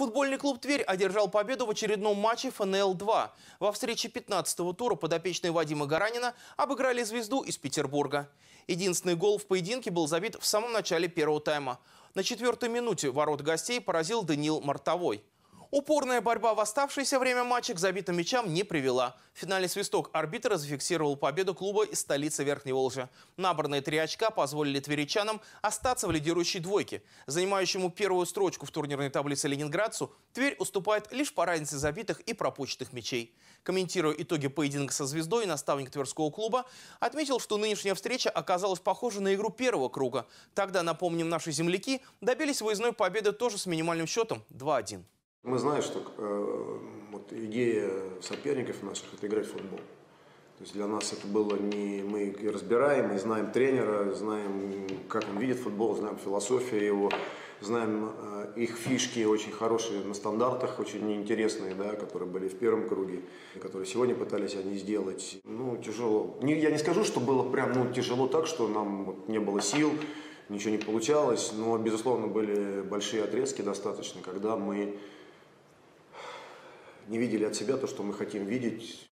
Футбольный клуб «Тверь» одержал победу в очередном матче ФНЛ-2. Во встрече 15-го тура подопечные Вадима Гаранина обыграли «Звезду» из Петербурга. Единственный гол в поединке был забит в самом начале первого тайма. На четвертой минуте ворот гостей поразил Даниил Мартовой. Упорная борьба в оставшееся время матча к забитым мячам не привела. В финале свисток арбитра зафиксировал победу клуба из столицы Верхней Волжи. Набранные три очка позволили тверичанам остаться в лидирующей двойке. Занимающему первую строчку в турнирной таблице Ленинградцу Тверь уступает лишь по разнице забитых и пропущенных мячей. Комментируя итоги поединка со «Звездой», наставник Тверского клуба отметил, что нынешняя встреча оказалась похожа на игру первого круга. Тогда, напомним, наши земляки добились выездной победы тоже с минимальным счетом 2-1. Мы знаем, что э, вот идея соперников наших – это играть в футбол. То есть для нас это было не мы разбираем, мы знаем тренера, знаем, как он видит футбол, знаем философию его, знаем э, их фишки очень хорошие на стандартах, очень интересные, да, которые были в первом круге, которые сегодня пытались они сделать. Ну, тяжело. Не, я не скажу, что было прям ну, тяжело так, что нам вот, не было сил, ничего не получалось, но, безусловно, были большие отрезки достаточно, когда мы не видели от себя то, что мы хотим видеть.